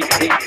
think, think.